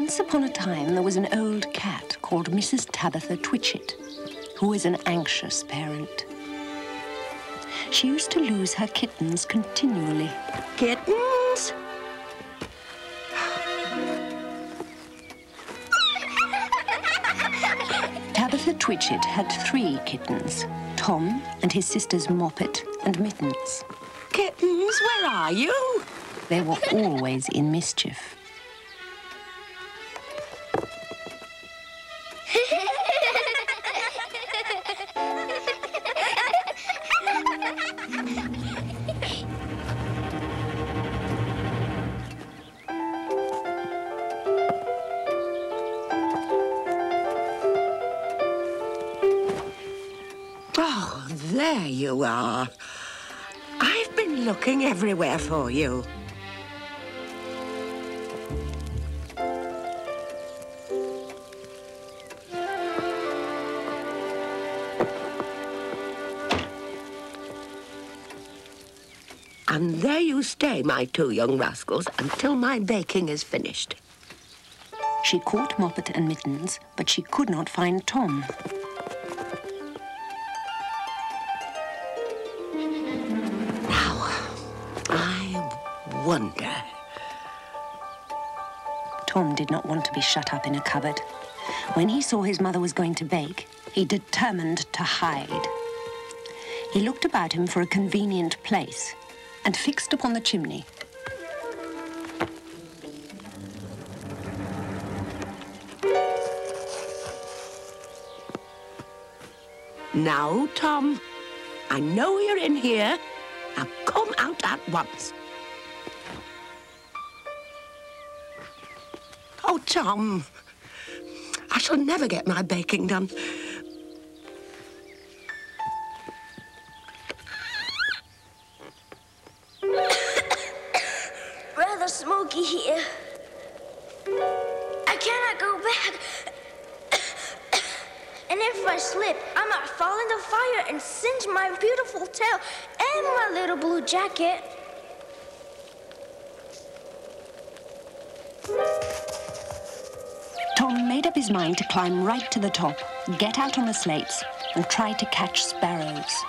Once upon a time, there was an old cat called Mrs. Tabitha Twitchit, who was an anxious parent. She used to lose her kittens continually. Kittens? Tabitha Twitchit had three kittens, Tom and his sisters Moppet and Mittens. Kittens, where are you? They were always in mischief. Oh, there you are. I've been looking everywhere for you. And there you stay, my two young rascals, until my baking is finished. She caught Moppet and Mittens, but she could not find Tom. Now, I wonder. Tom did not want to be shut up in a cupboard. When he saw his mother was going to bake, he determined to hide. He looked about him for a convenient place and fixed upon the chimney. Now, Tom, I know you're in here. Now come out at once. Oh, Tom, I shall never get my baking done. Here. I cannot go back. and if I slip, I might fall in the fire and singe my beautiful tail and my little blue jacket. Tom made up his mind to climb right to the top, get out on the slates, and try to catch sparrows.